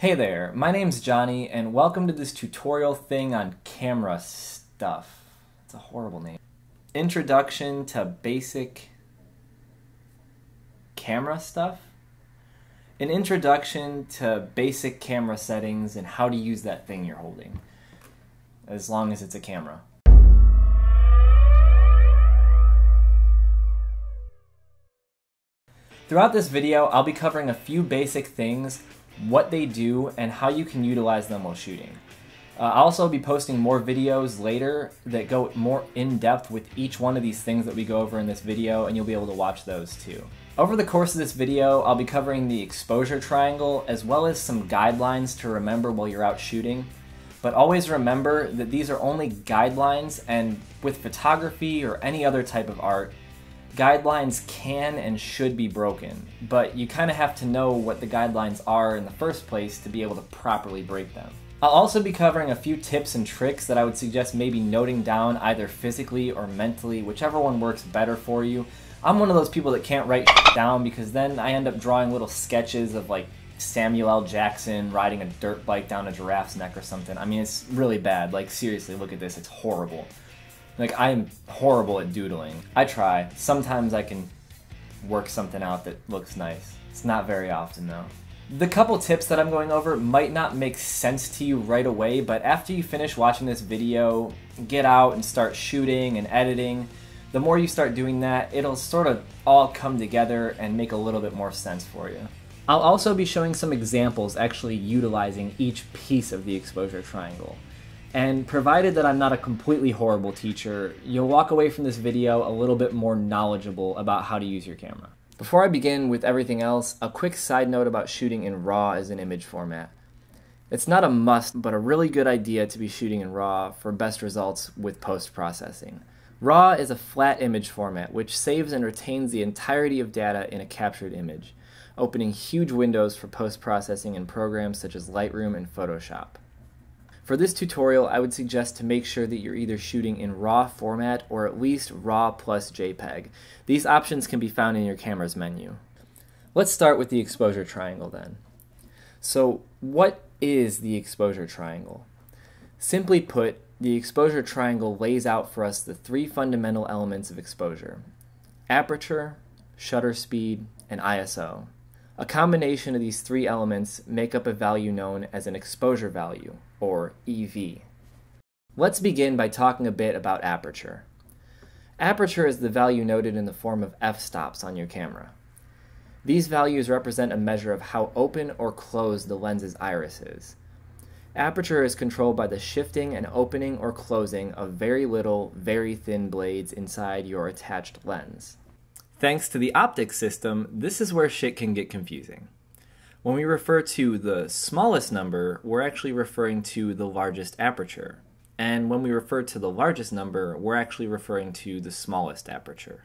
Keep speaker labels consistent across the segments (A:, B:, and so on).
A: Hey there, my name's Johnny, and welcome to this tutorial thing on camera stuff. It's a horrible name. Introduction to basic camera stuff? An introduction to basic camera settings and how to use that thing you're holding, as long as it's a camera. Throughout this video, I'll be covering a few basic things, what they do, and how you can utilize them while shooting. Uh, I'll also be posting more videos later that go more in depth with each one of these things that we go over in this video, and you'll be able to watch those too. Over the course of this video, I'll be covering the exposure triangle as well as some guidelines to remember while you're out shooting. But always remember that these are only guidelines, and with photography or any other type of art, guidelines can and should be broken, but you kind of have to know what the guidelines are in the first place to be able to properly break them. I'll also be covering a few tips and tricks that I would suggest maybe noting down either physically or mentally, whichever one works better for you. I'm one of those people that can't write down because then I end up drawing little sketches of like Samuel L. Jackson riding a dirt bike down a giraffe's neck or something. I mean, it's really bad. Like, seriously, look at this. It's horrible. Like I'm horrible at doodling. I try. Sometimes I can work something out that looks nice. It's not very often though. The couple tips that I'm going over might not make sense to you right away, but after you finish watching this video, get out and start shooting and editing. The more you start doing that, it'll sort of all come together and make a little bit more sense for you. I'll also be showing some examples actually utilizing each piece of the exposure triangle. And provided that I'm not a completely horrible teacher, you'll walk away from this video a little bit more knowledgeable about how to use your camera. Before I begin with everything else, a quick side note about shooting in RAW as an image format. It's not a must, but a really good idea to be shooting in RAW for best results with post-processing. RAW is a flat image format which saves and retains the entirety of data in a captured image, opening huge windows for post-processing in programs such as Lightroom and Photoshop. For this tutorial, I would suggest to make sure that you're either shooting in RAW format or at least RAW plus JPEG. These options can be found in your camera's menu. Let's start with the exposure triangle then. So what is the exposure triangle? Simply put, the exposure triangle lays out for us the three fundamental elements of exposure. Aperture, shutter speed, and ISO. A combination of these three elements make up a value known as an exposure value, or EV. Let's begin by talking a bit about aperture. Aperture is the value noted in the form of f-stops on your camera. These values represent a measure of how open or closed the lens's iris is. Aperture is controlled by the shifting and opening or closing of very little, very thin blades inside your attached lens. Thanks to the optic system, this is where shit can get confusing. When we refer to the smallest number, we're actually referring to the largest aperture. And when we refer to the largest number, we're actually referring to the smallest aperture.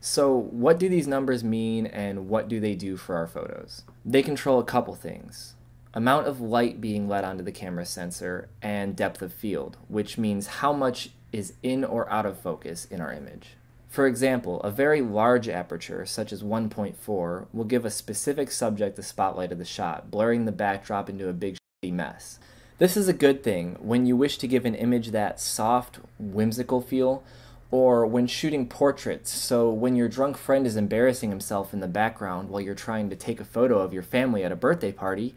A: So, what do these numbers mean and what do they do for our photos? They control a couple things amount of light being let onto the camera sensor and depth of field, which means how much is in or out of focus in our image. For example, a very large aperture, such as 1.4, will give a specific subject the spotlight of the shot, blurring the backdrop into a big mess. This is a good thing when you wish to give an image that soft, whimsical feel, or when shooting portraits, so when your drunk friend is embarrassing himself in the background while you're trying to take a photo of your family at a birthday party,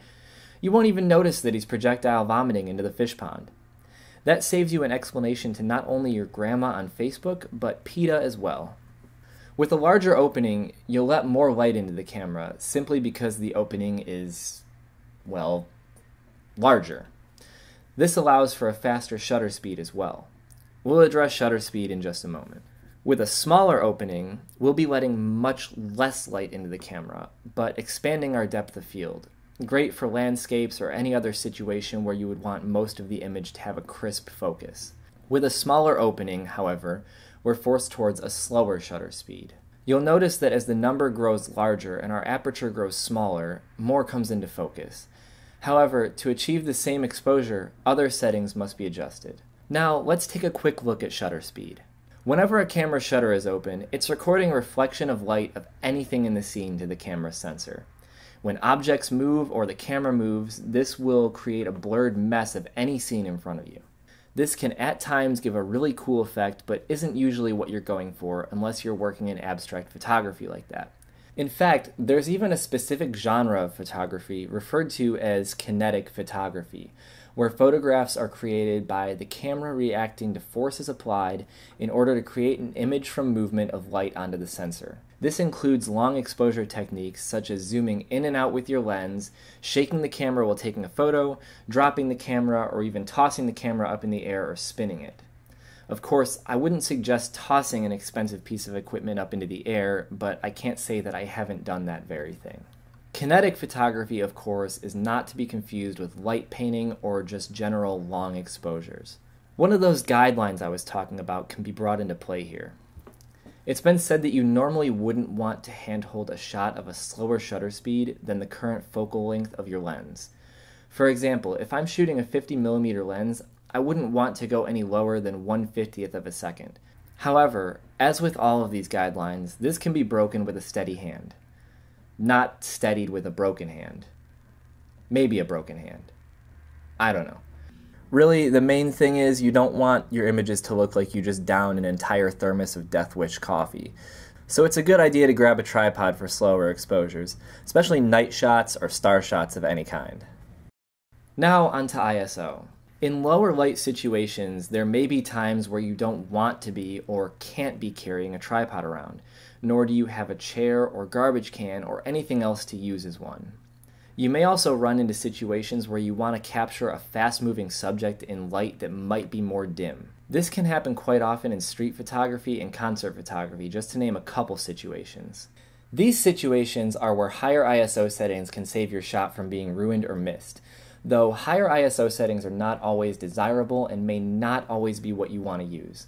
A: you won't even notice that he's projectile vomiting into the fish pond. That saves you an explanation to not only your grandma on Facebook, but PETA as well. With a larger opening, you'll let more light into the camera simply because the opening is, well, larger. This allows for a faster shutter speed as well. We'll address shutter speed in just a moment. With a smaller opening, we'll be letting much less light into the camera, but expanding our depth of field, Great for landscapes or any other situation where you would want most of the image to have a crisp focus. With a smaller opening, however, we're forced towards a slower shutter speed. You'll notice that as the number grows larger and our aperture grows smaller, more comes into focus. However, to achieve the same exposure, other settings must be adjusted. Now, let's take a quick look at shutter speed. Whenever a camera shutter is open, it's recording reflection of light of anything in the scene to the camera sensor. When objects move or the camera moves, this will create a blurred mess of any scene in front of you. This can at times give a really cool effect, but isn't usually what you're going for unless you're working in abstract photography like that. In fact, there's even a specific genre of photography referred to as kinetic photography, where photographs are created by the camera reacting to forces applied in order to create an image from movement of light onto the sensor. This includes long exposure techniques such as zooming in and out with your lens, shaking the camera while taking a photo, dropping the camera, or even tossing the camera up in the air or spinning it. Of course, I wouldn't suggest tossing an expensive piece of equipment up into the air, but I can't say that I haven't done that very thing. Kinetic photography, of course, is not to be confused with light painting or just general long exposures. One of those guidelines I was talking about can be brought into play here. It's been said that you normally wouldn't want to handhold a shot of a slower shutter speed than the current focal length of your lens. For example, if I'm shooting a 50mm lens, I wouldn't want to go any lower than 1 50th of a second. However, as with all of these guidelines, this can be broken with a steady hand not steadied with a broken hand. Maybe a broken hand. I don't know. Really, the main thing is you don't want your images to look like you just downed an entire thermos of Death Wish coffee. So it's a good idea to grab a tripod for slower exposures, especially night shots or star shots of any kind. Now onto ISO. In lower light situations, there may be times where you don't want to be or can't be carrying a tripod around, nor do you have a chair or garbage can or anything else to use as one. You may also run into situations where you want to capture a fast moving subject in light that might be more dim. This can happen quite often in street photography and concert photography, just to name a couple situations. These situations are where higher ISO settings can save your shot from being ruined or missed, though higher ISO settings are not always desirable and may not always be what you want to use.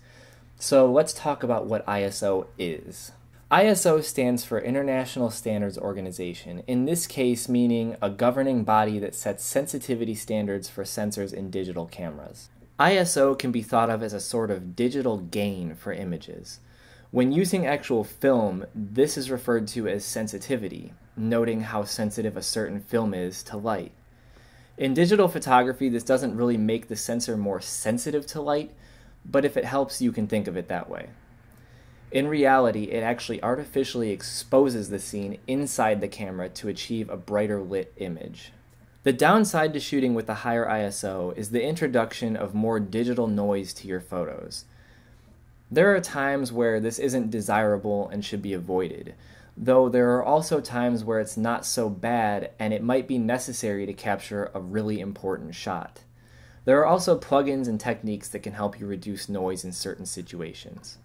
A: So let's talk about what ISO is. ISO stands for International Standards Organization, in this case meaning a governing body that sets sensitivity standards for sensors in digital cameras. ISO can be thought of as a sort of digital gain for images. When using actual film, this is referred to as sensitivity, noting how sensitive a certain film is to light. In digital photography, this doesn't really make the sensor more sensitive to light, but if it helps, you can think of it that way. In reality, it actually artificially exposes the scene inside the camera to achieve a brighter lit image. The downside to shooting with a higher ISO is the introduction of more digital noise to your photos. There are times where this isn't desirable and should be avoided, though there are also times where it's not so bad and it might be necessary to capture a really important shot. There are also plugins and techniques that can help you reduce noise in certain situations.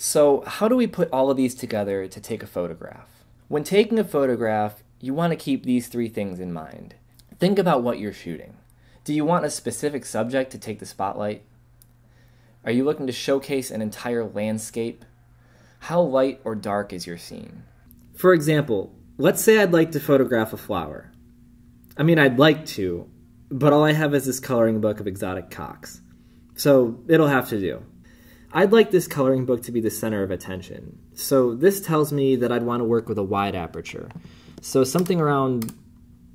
A: So how do we put all of these together to take a photograph? When taking a photograph, you want to keep these three things in mind. Think about what you're shooting. Do you want a specific subject to take the spotlight? Are you looking to showcase an entire landscape? How light or dark is your scene? For example, let's say I'd like to photograph a flower. I mean, I'd like to, but all I have is this coloring book of exotic cocks. So it'll have to do. I'd like this coloring book to be the center of attention. So this tells me that I'd want to work with a wide aperture. So something around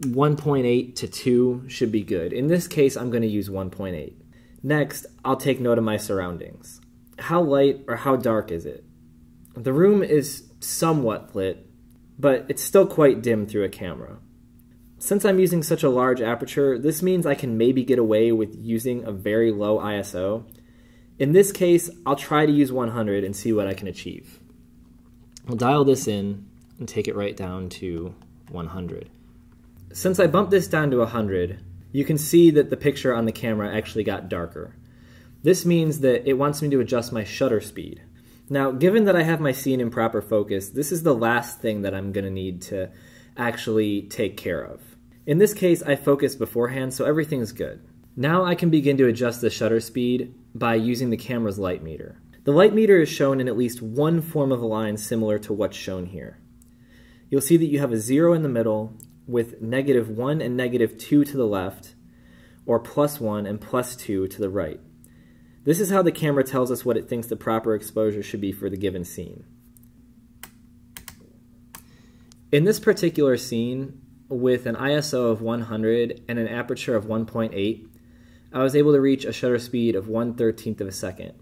A: 1.8 to 2 should be good. In this case, I'm going to use 1.8. Next, I'll take note of my surroundings. How light or how dark is it? The room is somewhat lit, but it's still quite dim through a camera. Since I'm using such a large aperture, this means I can maybe get away with using a very low ISO, in this case, I'll try to use 100 and see what I can achieve. I'll dial this in and take it right down to 100. Since I bumped this down to 100, you can see that the picture on the camera actually got darker. This means that it wants me to adjust my shutter speed. Now, given that I have my scene in proper focus, this is the last thing that I'm going to need to actually take care of. In this case, I focused beforehand, so everything is good. Now I can begin to adjust the shutter speed by using the camera's light meter. The light meter is shown in at least one form of a line similar to what's shown here. You'll see that you have a zero in the middle with negative 1 and negative 2 to the left, or plus 1 and plus 2 to the right. This is how the camera tells us what it thinks the proper exposure should be for the given scene. In this particular scene, with an ISO of 100 and an aperture of 1.8, I was able to reach a shutter speed of 1 13th of a second.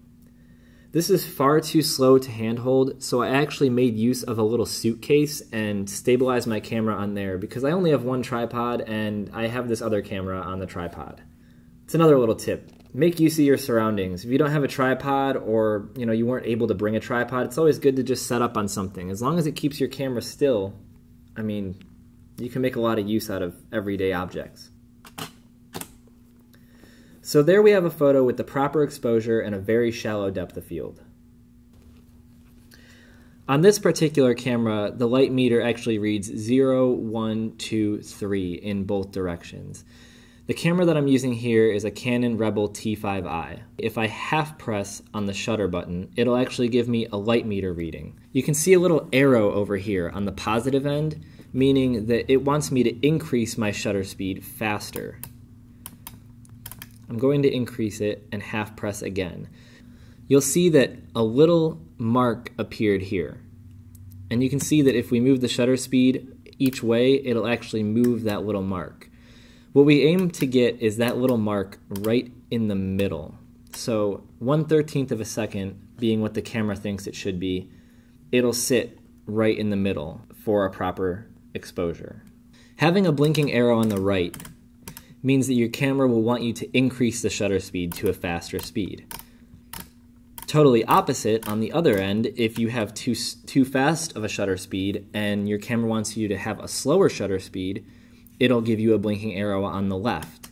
A: This is far too slow to handhold, so I actually made use of a little suitcase and stabilized my camera on there because I only have one tripod and I have this other camera on the tripod. It's another little tip. Make use of your surroundings. If you don't have a tripod or, you know, you weren't able to bring a tripod, it's always good to just set up on something. As long as it keeps your camera still, I mean, you can make a lot of use out of everyday objects. So there we have a photo with the proper exposure and a very shallow depth of field. On this particular camera, the light meter actually reads 0, 1, 2, 3 in both directions. The camera that I'm using here is a Canon Rebel T5i. If I half press on the shutter button, it'll actually give me a light meter reading. You can see a little arrow over here on the positive end, meaning that it wants me to increase my shutter speed faster. I'm going to increase it and half press again. You'll see that a little mark appeared here. And you can see that if we move the shutter speed each way, it'll actually move that little mark. What we aim to get is that little mark right in the middle. So 1 13th of a second being what the camera thinks it should be, it'll sit right in the middle for a proper exposure. Having a blinking arrow on the right means that your camera will want you to increase the shutter speed to a faster speed. Totally opposite on the other end, if you have too, too fast of a shutter speed and your camera wants you to have a slower shutter speed, it'll give you a blinking arrow on the left,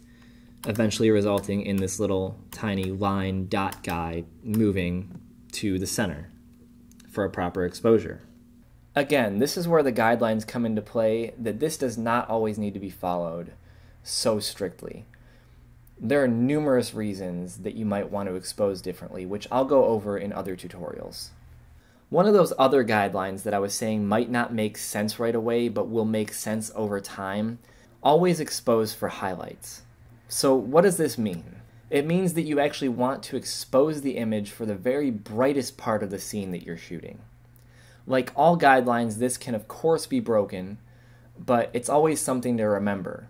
A: eventually resulting in this little tiny line dot guy moving to the center for a proper exposure. Again, this is where the guidelines come into play that this does not always need to be followed so strictly. There are numerous reasons that you might want to expose differently, which I'll go over in other tutorials. One of those other guidelines that I was saying might not make sense right away, but will make sense over time, always expose for highlights. So what does this mean? It means that you actually want to expose the image for the very brightest part of the scene that you're shooting. Like all guidelines, this can of course be broken, but it's always something to remember.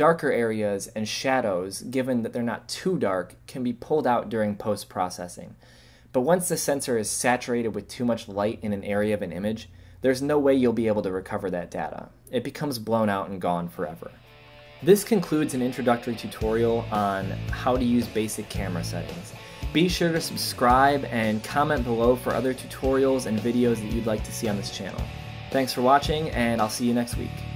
A: Darker areas and shadows, given that they're not too dark, can be pulled out during post processing. But once the sensor is saturated with too much light in an area of an image, there's no way you'll be able to recover that data. It becomes blown out and gone forever. This concludes an introductory tutorial on how to use basic camera settings. Be sure to subscribe and comment below for other tutorials and videos that you'd like to see on this channel. Thanks for watching, and I'll see you next week.